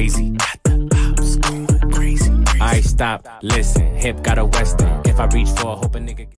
crazy. I stop, listen, hip got a western. If I reach for a hope a nigga.